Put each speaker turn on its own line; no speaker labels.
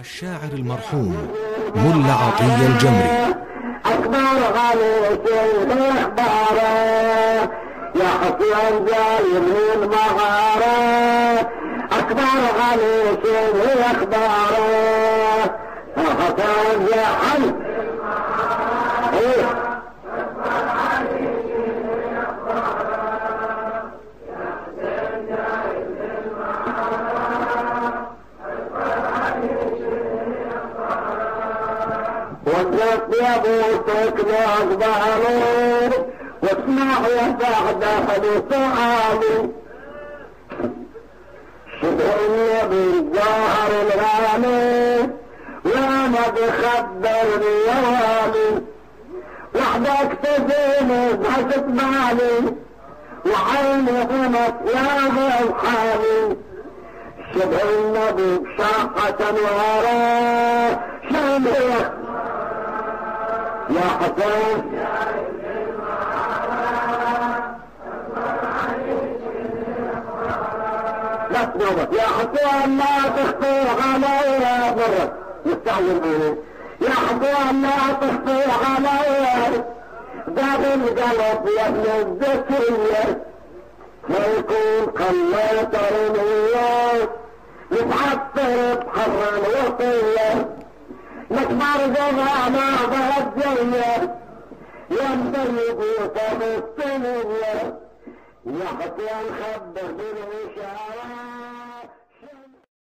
الشاعر المرحوم ملا عطية الجمري.
أكبر غليت الإخبار يا حسين جاي من المغارة أكبر غليت الإخبار يا حسين يا حي وقفت يا بوسك بأخباري واسمع يا بعد حديث عالي شبه النبي الظاهر الغالي وأنا بخبرني يا والي وحدك تزيني بحسب بالي وعيني غمت يا غير شبه النبي بشاقة وراه يا حسين لا تنوبت يا حسين لا تخطي علي مرة يستعجل به يا حسين لا تخطي علي باب القلب يا ابن الذكية ما يكون قلت رمية يتعطر بحر الوطية مكبر جمعنا بهالجية ينبي بوطن السنية يا حسين خبر بالإشارات